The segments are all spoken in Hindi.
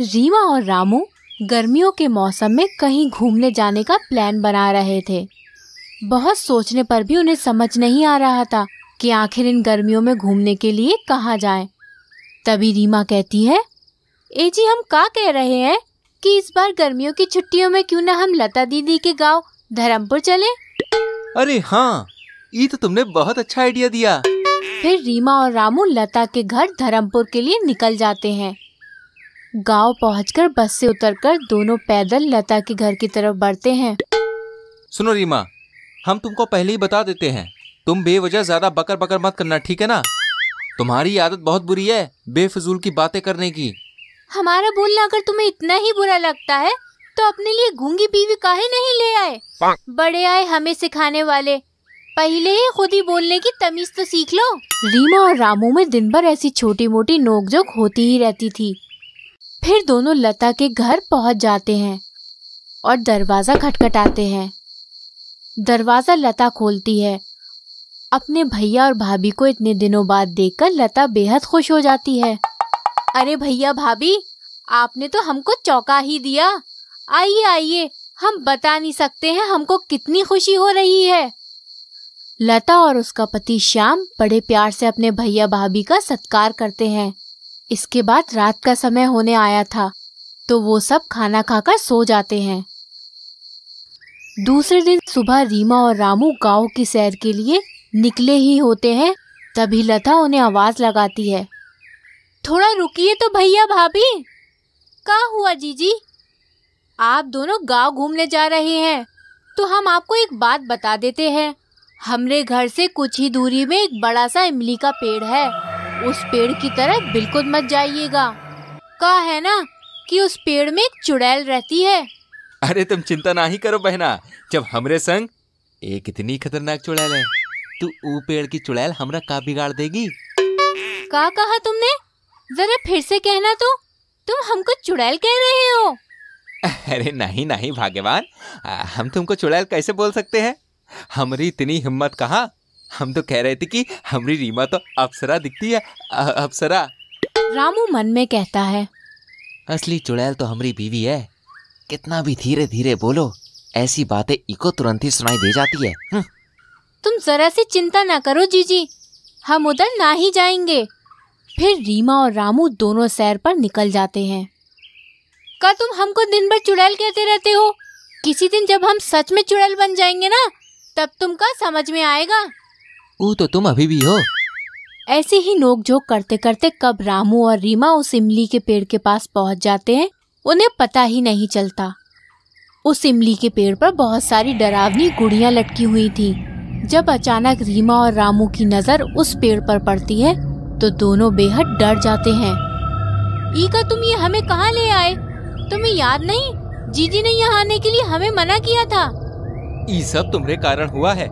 रीमा और रामू गर्मियों के मौसम में कहीं घूमने जाने का प्लान बना रहे थे। बहुत सोचने पर भी उन्हें समझ नहीं आ रहा था कि आखिर इन गर्मियों में घूमने के लिए कहाँ जाएँ। तभी रीमा कहती है, ए जी, हम का कह रहे हैं कि इस बार गर्मियों की छुट्टियों में क्यों ना हम लता दीदी के गाँव धर्मपुर चले? अरे हाँ ये तो तुमने बहुत अच्छा आइडिया दिया। फिर रीमा और रामू लता के घर धर्मपुर के लिए निकल जाते हैं। गाँव पहुंचकर बस से उतरकर दोनों पैदल लता के घर की तरफ़ बढ़ते हैं। सुनो रीमा हम तुमको पहले ही बता देते हैं। तुम बेवजह ज़्यादा बकर बकर मत करना ठीक है ना? तुम्हारी आदत बहुत बुरी है बेफजूल की बातें करने की। हमारा बोलना अगर तुम्हें इतना ही बुरा लगता है तो अपने लिए गूँगी बीवी काहे नहीं ले आए। बड़े आए हमें सिखाने वाले। पहले ही खुद ही बोलने की तमीज तो सीख लो। रीमा और रामू में दिन भर ऐसी छोटी मोटी नोकझोंक होती ही रहती थी। फिर दोनों लता के घर पहुँच जाते हैं और दरवाज़ा खटखटाते हैं। दरवाज़ा लता खोलती है। अपने भैया और भाभी को इतने दिनों बाद देखकर लता बेहद खुश हो जाती है। अरे भैया भाभी, आपने तो हमको चौंका ही दिया। आइए आइए, हम बता नहीं सकते हैं हमको कितनी खुशी हो रही है। लता और उसका पति श्याम बड़े प्यार से अपने भैया भाभी का सत्कार करते हैं। इसके बाद रात का समय होने आया था तो वो सब खाना खाकर सो जाते हैं। दूसरे दिन सुबह रीमा और रामू गाँव की सैर के लिए निकले ही होते हैं, तभी लता उन्हें आवाज़ लगाती है। थोड़ा रुकिए तो भैया भाभी। का हुआ जीजी? आप दोनों गाँव घूमने जा रहे हैं तो हम आपको एक बात बता देते हैं। हमरे घर से कुछ ही दूरी में एक बड़ा सा इमली का पेड़ है। उस पेड़ की तरफ़ बिल्कुल मत जाइएगा। का है ना कि उस पेड़ में एक चुड़ैल रहती है। अरे तुम चिंता ना ही करो बहना। जब हमरे संग एक इतनी खतरनाक चुड़ैल है तू ऊ पेड़ की चुड़ैल हमरा का बिगाड़ देगी? का कहा तुमने? जरा फिर से कहना तो। तुम हमको चुड़ैल कह रहे हो। अरे नहीं नहीं भाग्यवान। हम तुमको चुड़ैल कैसे बोल सकते हैं? हमारी इतनी हिम्मत कहाँ? हम तो कह रहे थे कि हमारी रीमा तो अप्सरा दिखती है अ- अप्सरा। रामू मन में कहता है असली चुड़ैल तो हमारी बीवी है। कितना भी धीरे धीरे बोलो ऐसी बातें इको तुरंत ही सुनाई दे जाती है। हम्म, तुम जरा सी चिंता ना करो जीजी। हम उधर ना ही जाएँगे। फिर रीमा और रामू दोनों सैर पर निकल जाते हैं। का तुम हमको दिन भर चुड़ैल कहते रहते हो? किसी दिन जब हम सच में चुड़ैल बन जाएँगे ना तब तुमका समझ में आएगा। वो तो तुम अभी भी हो। ऐसे ही नोक झोंक करते करते कब रामू और रीमा उस इमली के पेड़ के पास पहुँच जाते हैं उन्हें पता ही नहीं चलता। उस इमली के पेड़ पर बहुत सारी डरावनी गुड़ियाँ लटकी हुई थी। जब अचानक रीमा और रामू की नज़र उस पेड़ पर पड़ती है तो दोनों बेहद डर जाते हैं। ईका तुम ये हमें कहाँ ले आए? तुम्हें याद नहीं? जीजी ने यहाँ आने के लिए हमें मना किया था। ये सब तुम्हारे कारण हुआ है।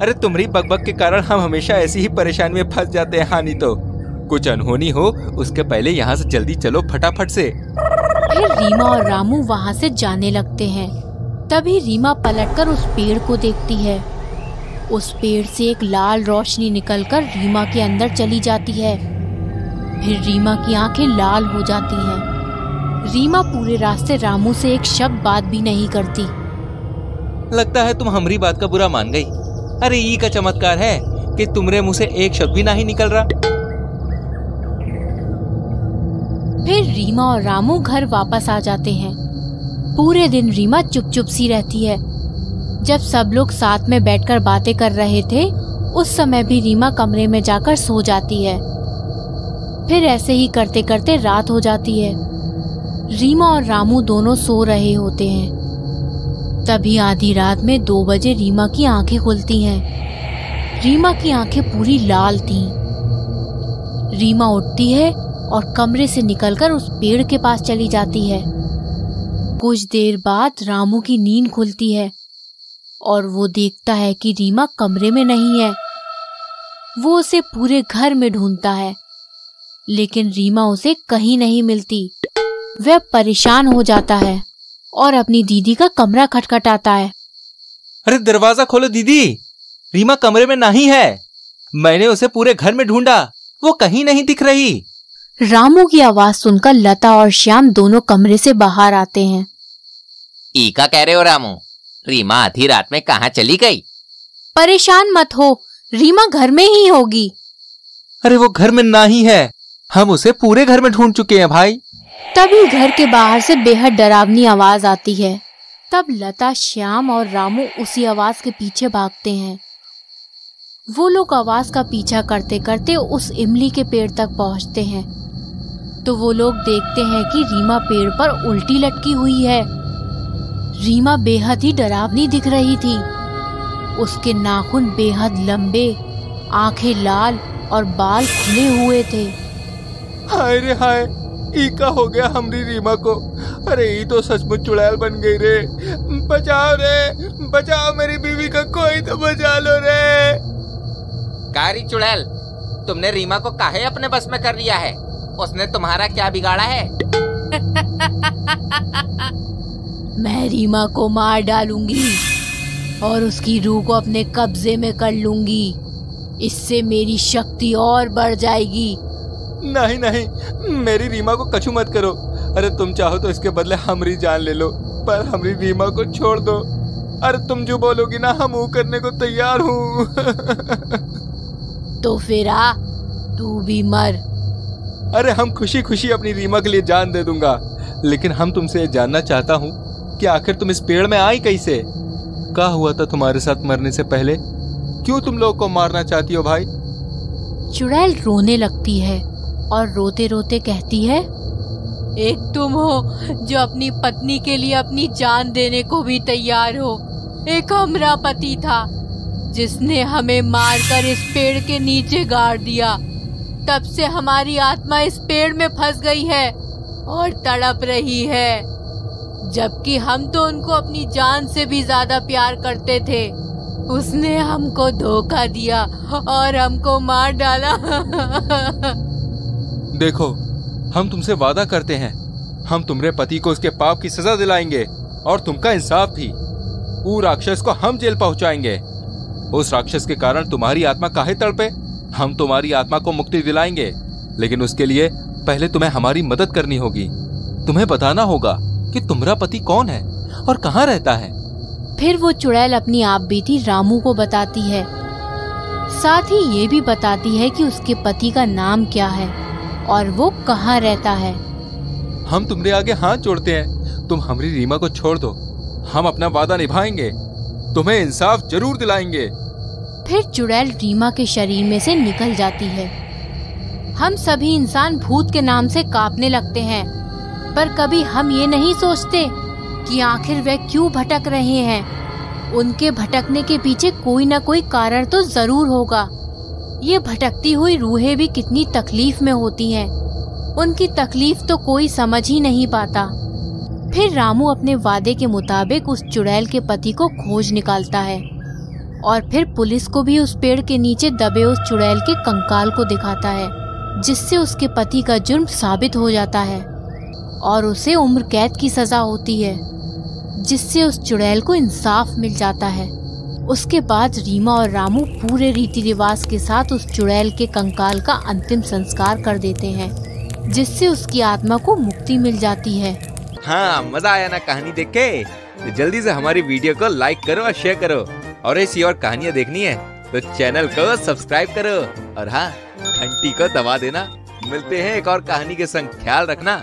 अरे तुम्हारी बकबक के कारण हम हमेशा ऐसी ही परेशानी में फंस जाते हैं, हानि तो। कुछ अनहोनी हो, उसके पहले यहाँ से जल्दी चलो फटाफट से। फिर रीमा और रामू वहाँ से जाने लगते हैं। तभी रीमा पलटकर उस पेड़ को देखती है। उस पेड़ से एक लाल रोशनी निकलकर रीमा के अंदर चली जाती है। फिर रीमा की आँखें लाल हो जाती हैं। रीमा पूरे रास्ते रामू से एक शब्द बात भी नहीं करती। लगता है तुम हमारी बात का बुरा मान गई। अरे, ई का चमत्कार है कि तुम्हारे मुँह से एक शब्द भी ना ही निकल रहा। फिर रीमा और रामू घर वापस आ जाते हैं। पूरे दिन रीमा चुप चुप सी रहती है। जब सब लोग साथ में बैठकर बातें कर रहे थे, उस समय भी रीमा कमरे में जाकर सो जाती है। फिर ऐसे ही करते करते रात हो जाती है। रीमा और रामू दोनों सो रहे होते हैं। तभी आधी रात में दो बजे रीमा की आँखें खुलती हैं। रीमा की आँखें पूरी लाल थीं। रीमा उठती है और कमरे से निकलकर उस पेड़ के पास चली जाती है। कुछ देर बाद रामू की नींद खुलती है और वो देखता है कि रीमा कमरे में नहीं है। वो उसे पूरे घर में ढूंढता है, लेकिन रीमा उसे कहीं नहीं मिलती। वह परेशान हो जाता है। और अपनी दीदी का कमरा खटखटाता है। अरे दरवाज़ा खोलो दीदी। रीमा कमरे में नहीं है। मैंने उसे पूरे घर में ढूंढा। वो कहीं नहीं दिख रही। रामू की आवाज़ सुनकर लता और श्याम दोनों कमरे से बाहर आते हैं। ई का कह रहे हो रामू? रीमा आधी रात में कहाँ चली गई? परेशान मत हो। रीमा घर में ही होगी। अरे वो घर में ना ही है। हम उसे पूरे घर में ढूंढ चुके हैं भाई। तभी घर के बाहर से बेहद डरावनी आवाज़ आती है। तब लता, श्याम और रामू उसी आवाज़ के पीछे भागते हैं। वो लोग आवाज़ का पीछा करते करते उस इमली के पेड़ तक पहुँचते हैं। तो वो लोग देखते हैं कि रीमा पेड़ पर उल्टी लटकी हुई है। रीमा बेहद ही डरावनी दिख रही थी। उसके नाखून बेहद लंबे, आँखें लाल और बाल खुले हुए थे। हाय रे हाय ई का हो गया हमरी रीमा को। अरे ये तो सचमुच चुड़ैल बन गई रे। बचाओ रे बचाओ मेरी बीवी का कोई तो बचा लो रे। कारी चुड़ैल? तुमने रीमा को काहे अपने बस में कर लिया है? उसने तुम्हारा क्या बिगाड़ा है? मैं रीमा को मार डालूँगी और उसकी रूह को अपने कब्जे में कर लूँगी। इससे मेरी शक्ति और बढ़ जाएगी। नहीं नहीं मेरी रीमा को कछु मत करो। अरे तुम चाहो तो इसके बदले हमारी जान ले लो पर हमारी रीमा को छोड़ दो। अरे तुम जो बोलोगी ना हम वो करने को तैयार हूँ। तो फिर आ तू भी मर। अरे हम खुशी खुशी अपनी रीमा के लिए जान दे दूँगा लेकिन हम तुमसे ये जानना चाहता हूँ कि आखिर तुम इस पेड़ में आई कैसे? क्या हुआ था तुम्हारे साथ मरने से पहले? क्यों तुम लोग को मारना चाहती हो भाई? चुड़ैल रोने लगती है। और रोते रोते कहती है, एक तुम हो जो अपनी पत्नी के लिए अपनी जान देने को भी तैयार हो। एक हमारा पति था जिसने हमें मारकर इस पेड़ के नीचे गाड़ दिया। तब से हमारी आत्मा इस पेड़ में फंस गई है और तड़प रही है। जबकि हम तो उनको अपनी जान से भी ज़्यादा प्यार करते थे। उसने हमको धोखा दिया और हमको मार डाला। देखो, हम तुमसे वादा करते हैं। हम तुम्हारे पति को उसके पाप की सजा दिलाएँगे और तुमका इंसाफ भी। वो राक्षस को हम जेल पहुंचाएँगे। उस राक्षस के कारण तुम्हारी आत्मा काहे तड़पे? हम तुम्हारी आत्मा को मुक्ति दिलाएँगे, लेकिन उसके लिए पहले तुम्हें हमारी मदद करनी होगी। तुम्हें बताना होगा कि तुम्हारा पति कौन है और कहाँ रहता है। फिर वो चुड़ैल अपनी आप बीती रामू को बताती है। साथ ही ये भी बताती है कि उसके पति का नाम क्या है। और वो कहाँ रहता है? हम तुम्हारे आगे हाथ जोड़ते हैं। तुम हमारी रीमा को छोड़ दो। हम अपना वादा निभाएँगे। तुम्हें इंसाफ ज़रूर दिलाएँगे। फिर चुड़ैल रीमा के शरीर में से निकल जाती है। हम सभी इंसान भूत के नाम से कांपने लगते हैं। पर कभी हम ये नहीं सोचते कि आखिर वे क्यों भटक रहे हैं। उनके भटकने के पीछे कोई ना कोई कारण तो ज़रूर होगा। ये भटकती हुई रूहें भी कितनी तकलीफ़ में होती हैं। उनकी तकलीफ़ तो कोई समझ ही नहीं पाता फिर रामू अपने वादे के मुताबिक उस चुड़ैल के पति को खोज निकालता है और फिर पुलिस को भी उस पेड़ के नीचे दबे उस चुड़ैल के कंकाल को दिखाता है, जिससे उसके पति का जुर्म साबित हो जाता है और उसे उम्र कैद की सजा होती है, जिससे उस चुड़ैल को इंसाफ मिल जाता है उसके बाद रीमा और रामू पूरे रीति रिवाज के साथ उस चुड़ैल के कंकाल का अंतिम संस्कार कर देते हैं, जिससे उसकी आत्मा को मुक्ति मिल जाती है। हाँ मज़ा आया ना कहानी देख के? तो जल्दी से हमारी वीडियो को लाइक करो और शेयर करो। और ऐसी और कहानियाँ देखनी है तो चैनल को सब्सक्राइब करो। और हाँ घंटी को दबा देना। मिलते हैं एक और कहानी के संग। ख्याल रखना।